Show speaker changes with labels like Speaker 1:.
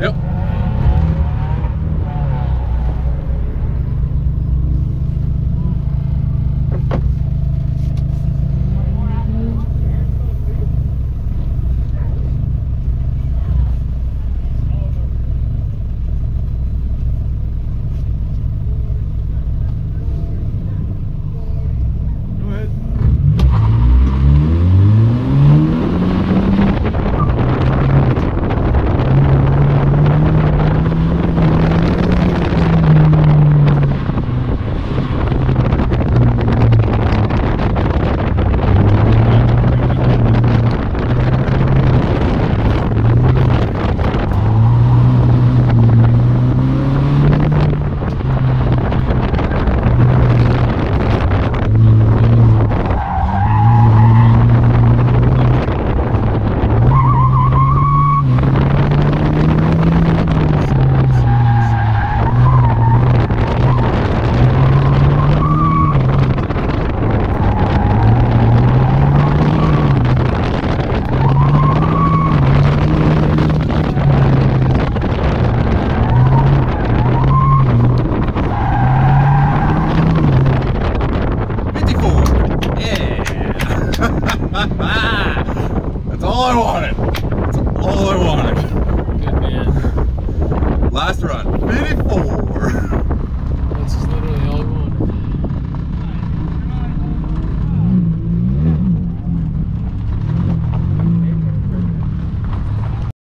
Speaker 1: Yep. That's all I wanted. That's all I wanted.
Speaker 2: Good man.
Speaker 1: Last run.